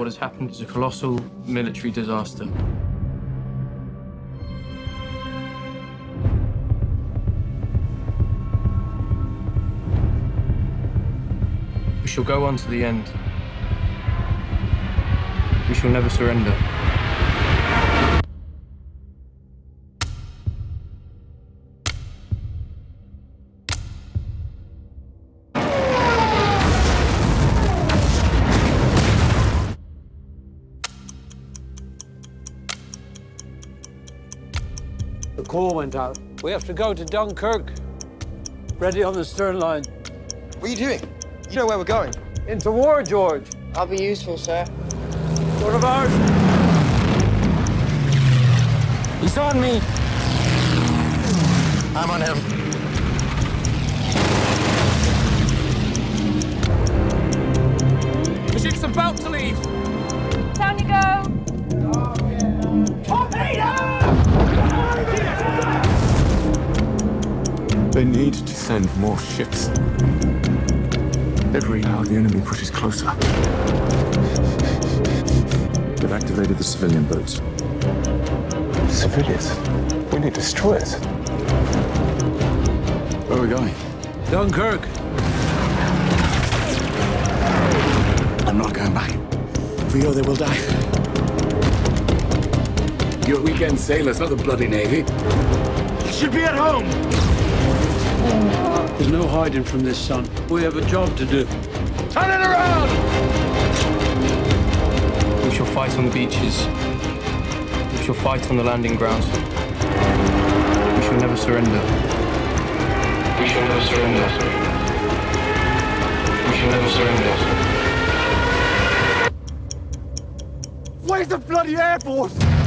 What has happened is a colossal military disaster. We shall go on to the end. We shall never surrender. The call went out. We have to go to Dunkirk. Ready on the stern line. What are you doing? You know where we're going. Into war, George. I'll be useful, sir. One of ours. He's on me. I'm on him. They need to send more ships. Every hour the enemy pushes closer. They've activated the civilian boats. Civilians? We need destroyers. Where are we going? Dunkirk. I'm not going back. If we go, they will die. You're weekend sailors, not the bloody navy. You should be at home. There's no hiding from this, son. We have a job to do. Turn it around! We shall fight on the beaches. We shall fight on the landing grounds. We shall never surrender. We shall never surrender. We shall never surrender. Where's the bloody Air Force?